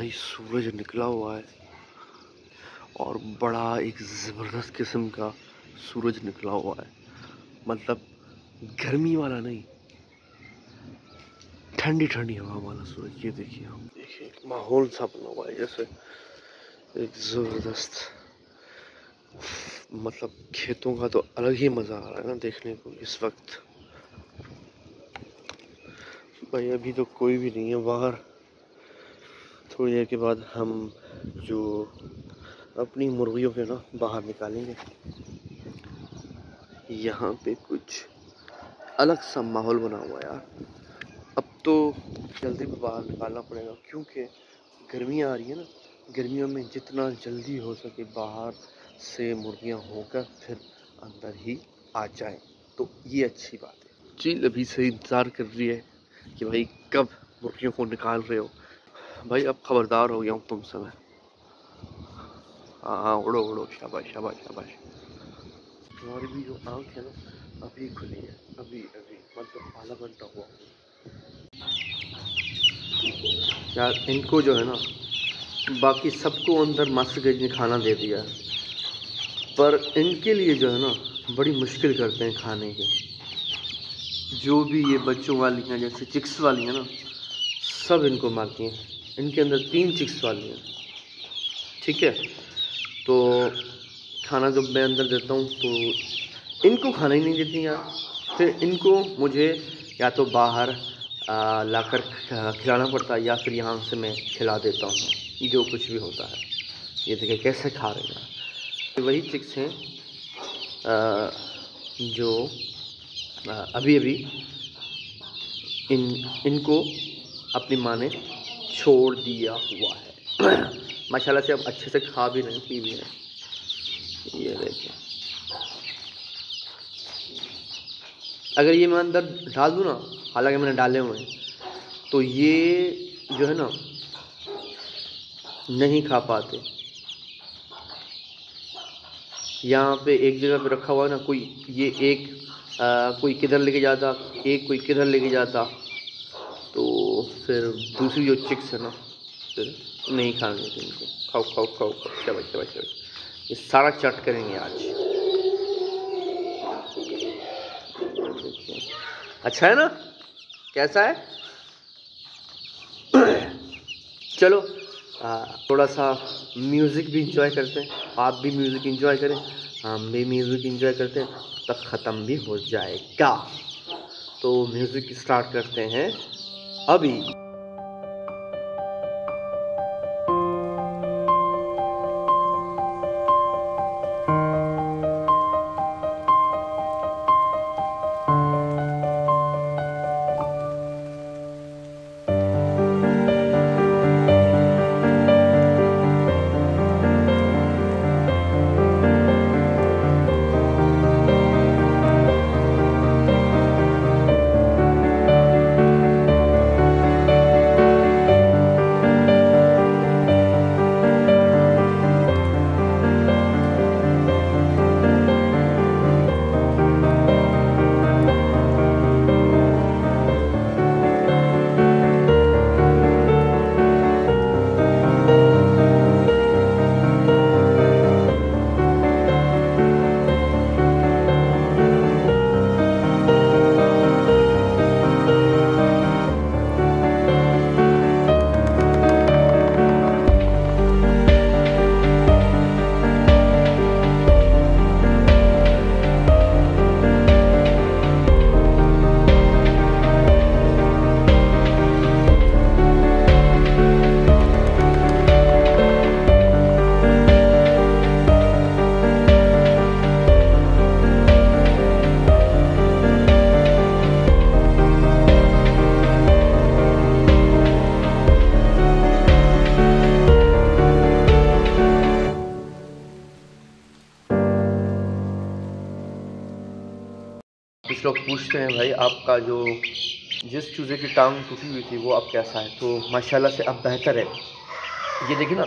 भाई, सूरज निकला हुआ है और बड़ा एक ज़बरदस्त किस्म का सूरज निकला हुआ है। मतलब गर्मी वाला नहीं ठंडी ठंडी हवा वाला सूरज, ये देखिए हम देखिए माहौल सा बना हुआ है, जैसे एक ज़बरदस्त मतलब खेतों का तो अलग ही मज़ा आ रहा है ना देखने को इस वक्त। भाई, अभी तो कोई भी नहीं है, बाहर थोड़ी देर के बाद हम जो अपनी मुर्गियों के ना बाहर निकालेंगे। यहाँ पे कुछ अलग सा माहौल बना हुआ यार। अब तो जल्दी भी बाहर निकालना पड़ेगा क्योंकि गर्मियाँ आ रही है ना। गर्मियों में जितना जल्दी हो सके बाहर से मुर्गियाँ होकर फिर अंदर ही आ जाए। तो ये अच्छी बात है। चील अभी से इंतज़ार कर रही है कि भाई कब मुर्गियों को निकाल रहे हो? भाई, अब खबरदार हो गया हूँ तुम समय हाँ हाँ उड़ो उड़ो, शाबाश शाबाश शाबाश। तुम्हारी भी जो आँख है ना, अभी खुली है, अभी अभी मतलब आधा घंटा हुआ। यार, इनको जो है ना, बाकी सबको अंदर मस्त गज ने खाना दे दिया पर इनके लिए जो है ना, बड़ी मुश्किल करते हैं खाने के। जो भी ये बच्चों वाली हैं, जैसे चिक्स वाली हैं ना, सब इनको मारती हैं। इनके अंदर तीन चिक्स वाली हैं। ठीक है? तो खाना जब मैं अंदर देता हूँ तो इनको खाना ही नहीं देती यार। फिर इनको मुझे या तो बाहर लाकर खिलाना पड़ता है या फिर यहाँ से मैं खिला देता हूँ, जो कुछ भी होता है। ये देखिए कैसे खा रहे हैं वही चिक्स हैं जो अभी अभी इन, इनको अपनी माँ ने छोड़ दिया हुआ है। माशाल्लाह से अब अच्छे से खा भी रहे पी भी रहे ये देखिए। अगर ये मैं अंदर डाल दूँ ना हालाँकि मैंने डाले हुए हैं तो ये जो है ना नहीं खा पाते। यहाँ पे एक जगह पे रखा हुआ है ना कोई ये एक आ, कोई किधर लेके जाता एक कोई किधर लेके जाता। तो फिर दूसरी जो चिक्स है ना, फिर नहीं खाने देते इनको। खाओ खाओ खाओ खाओ। बच्चे बच्चे ये सारा चट करेंगे आज। अच्छा है ना? कैसा है? चलो थोड़ा सा म्यूज़िक भी इंजॉय करते हैं। आप भी म्यूज़िक इंजॉय करें, हम भी म्यूज़िक इंजॉय करते हैं, तब ख़त्म भी हो जाएगा। तो म्यूज़िक स्टार्ट करते हैं। अभी पूछते हैं, भाई, आपका जो जिस चूज़े की टांग टूटी हुई थी, वो अब कैसा है? तो माशाल्लाह से अब बेहतर है। ये देखिए ना,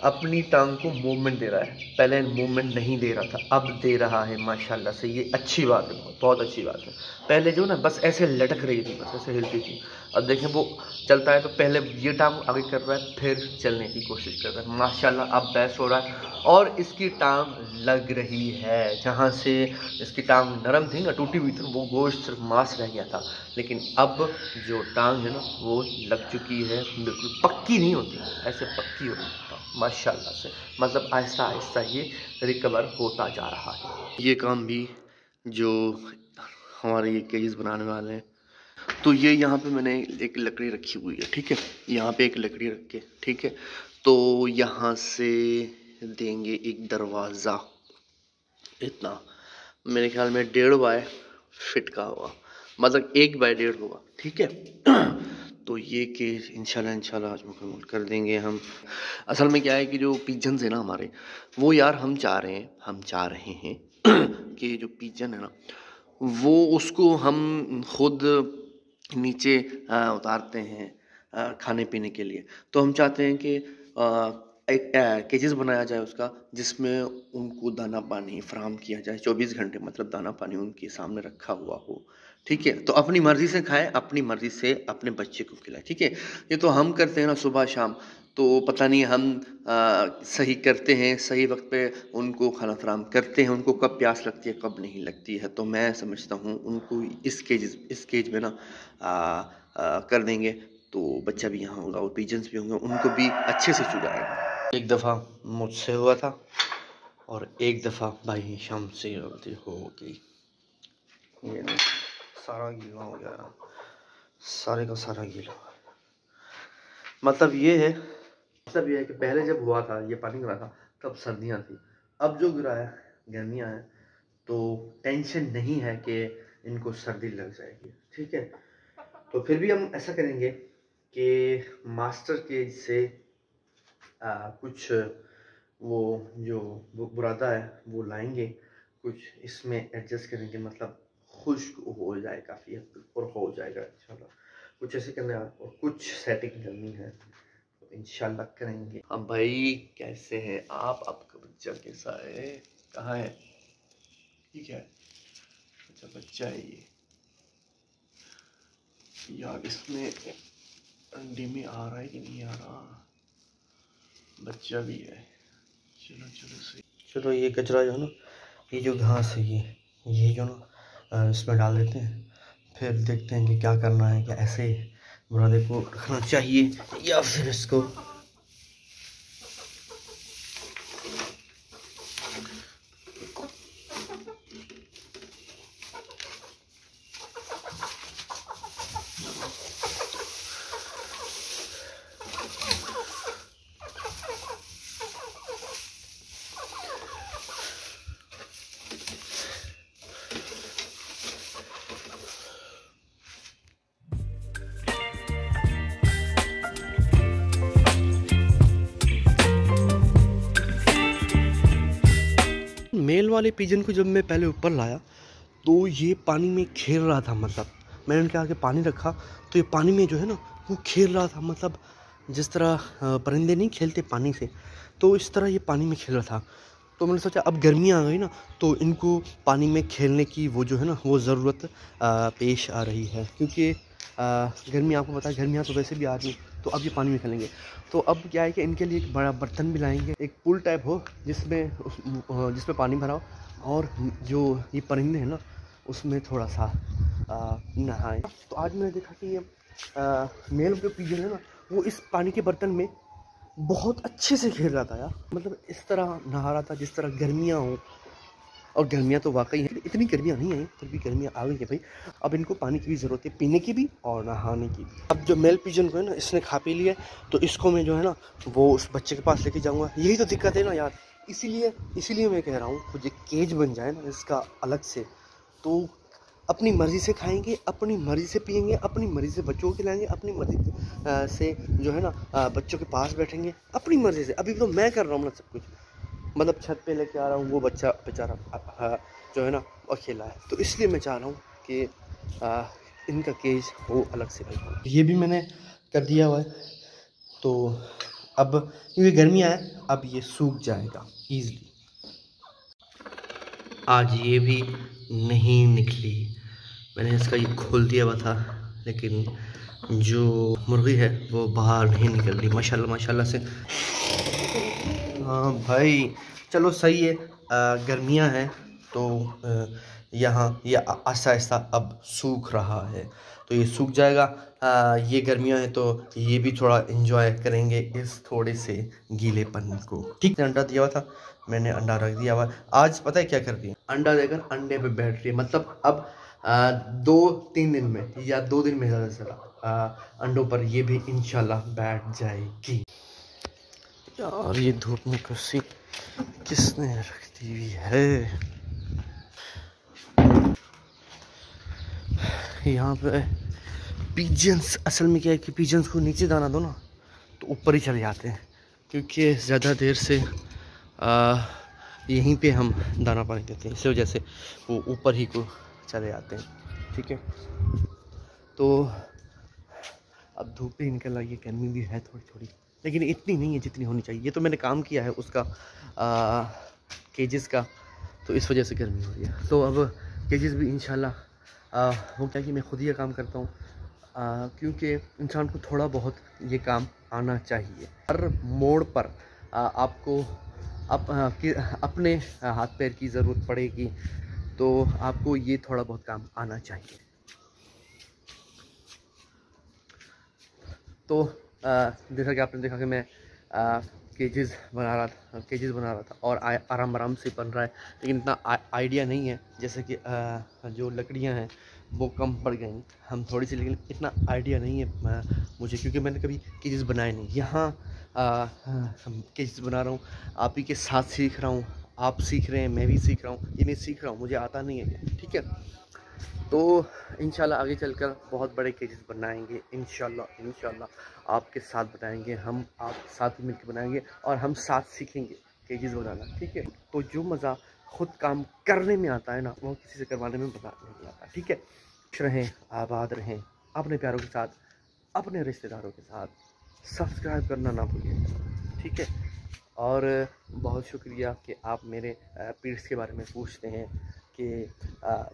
अपनी टांग को मूवमेंट दे रहा है। पहले मूवमेंट नहीं दे रहा था, अब दे रहा है, माशाल्लाह से। ये अच्छी बात है, बहुत अच्छी बात है। पहले जो ना, बस ऐसे लटक रही थी, बस ऐसे हिलती थी। अब देखें, वो चलता है तो पहले ये टांग आगे कर रहा है, फिर चलने की कोशिश कर रहा है। माशाल्लाह, अब बैस हो रहा है। और इसकी टांग लग रही है, जहाँ से इसकी टांग नरम थी ना टूटी हुई थी, वो गोश्त सिर्फ़ मांस रह गया था। लेकिन अब जो टांग है ना, वो लग चुकी है, बिल्कुल पक्की नहीं होती, ऐसे पक्की होती माशाल्लाह से मतलब आहिस्ता आहिस्ता ये रिकवर होता जा रहा है। ये काम भी जो हमारे ये केज बनाने वाले हैं तो ये यहाँ पे मैंने एक लकड़ी रखी हुई है, ठीक है? यहाँ पे एक लकड़ी रख के, ठीक है? तो यहाँ से देंगे एक दरवाज़ा। इतना। मेरे ख्याल में डेढ़ बाय फिट का होगा। मतलब एक बाय डेढ़ होगा। ठीक है? तो ये कि इंशाल्लाह इंशाल्लाह आज मुकम्मल कर देंगे हम। असल में क्या है कि जो पिजन है ना हमारे वो यार हम चाह रहे हैं हम चाह रहे हैं कि जो पिजन है ना वो उसको हम खुद नीचे आ, उतारते हैं आ, खाने पीने के लिए। तो हम चाहते हैं कि एक केजेस बनाया जाए उसका जिसमें उनको दाना पानी फ्राहम किया जाए चौबीस घंटे मतलब दाना पानी उनके सामने रखा हुआ हो ठीक है? तो अपनी मर्ज़ी से खाएँ अपनी मर्ज़ी से अपने बच्चे को खिलाएँ ठीक है? ये तो हम करते हैं ना सुबह शाम तो पता नहीं हम आ, सही करते हैं सही वक्त पे उनको खाना फराम करते हैं उनको कब प्यास लगती है कब नहीं लगती है तो मैं समझता हूँ उनको इस केज इस केज में ना आ, आ, कर देंगे तो बच्चा भी यहाँ होगा और पीजन्स भी होंगे उनको भी अच्छे से चुगाएगा। एक दफ़ा मुझसे हुआ था और एक दफ़ा भाई शाम से गलती हो गई। ये सारा गीला हो गया। सारे का सारा गीला। मतलब ये है मतलब ये है कि पहले जब हुआ था, ये पानी गिरा था, तब सर्दियाँ थी। अब जो गिरा है, गर्मियाँ हैं तो टेंशन नहीं है कि इनको सर्दी लग जाएगी, ठीक है? तो फिर भी हम ऐसा करेंगे कि मास्टर के से आ, कुछ वो जो बुरादा है वो लाएँगे। कुछ इसमें एडजस्ट करेंगे मतलब खुश्क हो जाए काफ़ी हद तक और हो जाएगा इंशाल्लाह। कुछ ऐसे करना और कुछ सेटिंग करनी है तो इंशाल्लाह करेंगे। अब भाई कैसे हैं आप? आपका बच्चा कैसा है? कहाँ है? ठीक है। अच्छा बच्चा है ये। यार इसमें अंडे में आ रहा है कि नहीं आ रहा? बच्चा भी है। चलो चलो, सही। चलो, ये कचरा जो है ना, ये जो घास है, ये ये जो ना इसमें डाल देते हैं। फिर देखते हैं कि क्या करना है, क्या ऐसे बुरादे को रखना चाहिए या फिर इसको मेल वाले पिजन को जब मैं पहले ऊपर लाया तो ये पानी में खेल रहा था मतलब। मैंने उनके आगे पानी रखा तो ये पानी में जो है ना, वो खेल रहा था मतलब। जिस तरह परिंदे नहीं खेलते पानी से तो इस तरह ये पानी में खेल रहा था। तो मैंने सोचा, अब गर्मियाँ आ गई ना तो इनको पानी में खेलने की वो जो है ना, वो ज़रूरत पेश आ रही है। क्योंकि गर्मी आपको पता है, गर्मियाँ तो वैसे भी आ रही तो अब ये पानी में खेलेंगे। तो अब क्या है कि इनके लिए एक बड़ा बर्तन भी लाएँगे, एक पुल टाइप हो, जिसमें उस जिसमें पानी भरा हो, और जो ये परिंदे हैं ना, उसमें थोड़ा सा नहाए। तो आज मैंने देखा कि ये मेल जो पिजन है ना, वो इस पानी के बर्तन में बहुत अच्छे से खेल रहा था यार। मतलब इस तरह नहा रहा था, जिस तरह गर्मियाँ हों और गर्मियाँ तो वाकई हैं इतनी गर्मियाँ नहीं आई फिर भी गर्मियाँ आ गई है भाई। अब इनको पानी की भी ज़रूरत है, पीने की भी और नहाने की भी। अब जो मेल पिजन को है ना, इसने खा पी लिया तो इसको मैं जो है ना, वो उस बच्चे के पास लेके जाऊँगा। यही तो दिक्कत है ना यार। इसीलिए इसीलिए मैं कह रहा हूँ एक केज बन जाए ना, इसका अलग से तो अपनी मर्ज़ी से खाएँगे, अपनी मर्ज़ी से पियेंगे, अपनी मर्ज़ी से बच्चों को खिलाएँगे, अपनी मर्ज़ी से जो है ना बच्चों के पास बैठेंगे, अपनी मर्ज़ी से। अभी तो मैं कर रहा हूँ ना सब कुछ। मतलब छत पे लेके आ रहा हूँ वो बच्चा बेचारा जो है ना अकेला है। तो इसलिए मैं चाह रहा हूँ कि आ, इनका केज हो अलग से भाई। ये भी मैंने कर दिया हुआ है। तो अब क्योंकि गर्मी आए अब ये सूख जाएगा ईजली आज ये भी नहीं निकली। मैंने इसका ये खोल दिया हुआ था लेकिन जो मुर्गी है वो बाहर नहीं निकल रही माशाल्लाह माशाल्लाह से। हाँ भाई चलो सही है। गर्मियाँ हैं तो यहाँ ये आहिस्ता आहिस्ता अब सूख रहा है तो ये सूख जाएगा। आ, ये गर्मियाँ हैं तो ये भी थोड़ा इन्जॉय करेंगे इस थोड़े से गीलेपन को। ठीक है अंडा दिया हुआ था मैंने अंडा रख दिया हुआ। आज पता है क्या कर दिया अंडा देकर अंडे पे बैठ रही है। मतलब अब आ, दो तीन दिन में या दो दिन में ज़्यादा से ज़्यादा अंडों पर ये भी इनशाला बैठ जाएगी। यार ये धूप में कुर्सी किसने रख दी हुई है? यहाँ पे पीजन्स असल में क्या है कि पीजन्स को नीचे दाना दो ना तो ऊपर ही चले जाते हैं, क्योंकि ज़्यादा देर से यहीं पे हम दाना पानी देते हैं, इस वजह से वो ऊपर ही को चले जाते हैं, ठीक है? तो अब धूप भी निकल रही है, गर्मी भी है थोड़ी थोड़ी लेकिन इतनी नहीं है जितनी होनी चाहिए। ये तो मैंने काम किया है उसका केजेस का तो इस वजह से गर्मी हो रही है। तो अब केजेस भी इंशाल्लाह वो क्या कि मैं खुद ही काम करता हूँ। क्योंकि इंसान को थोड़ा बहुत ये काम आना चाहिए। हर मोड़ पर आ, आपको अप, आ, अपने हाथ पैर की ज़रूरत पड़ेगी तो आपको ये थोड़ा बहुत काम आना चाहिए। तो जैसा कि आपने देखा कि मैं केजेस बना रहा था केजेस बना रहा था और आराम आराम से बन रहा है, लेकिन इतना आइडिया नहीं है, जैसे कि जो लकड़ियाँ हैं, वो कम पड़ गई हम थोड़ी सी, लेकिन इतना आइडिया नहीं है मुझे, क्योंकि मैंने कभी केजेस बनाए नहीं। यहाँ केजेस बना रहा हूँ, आप ही के साथ सीख रहा हूँ, आप सीख रहे हैं, मैं भी सीख रहा हूँ, ये मैं सीख रहा हूँ, मुझे आता नहीं है, ठीक है? तो इन आगे चलकर बहुत बड़े केजेस बनाएँगे इन इन आपके साथ बनाएँगे हम आप साथ मिलकर बनाएँगे और हम साथ सीखेंगे केजेस बनाना, ठीक है? तो जो मज़ा खुद काम करने में आता है ना, वो किसी से करवाने में मज़ा नहीं आता, ठीक है? खुश रहें, आबाद रहें, अपने प्यारों के साथ, अपने रिश्तेदारों के साथ। सब्सक्राइब करना ना भूलिए, ठीक है? और बहुत शुक्रिया कि आप मेरे पीर्स के बारे में पूछते हैं। कि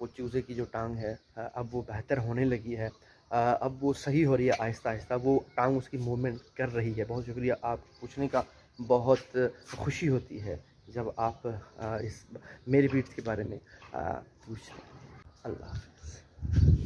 वो चूज़े की जो टांग है अब वो बेहतर होने लगी है। अब वो सही हो रही है आहिस्ता आहिस्ता, वो टांग उसकी मूवमेंट कर रही है। बहुत शुक्रिया, आप पूछने का बहुत खुशी होती है जब आप इस मेरी पीठ के बारे में पूछते हैं। अल्लाह हाफ़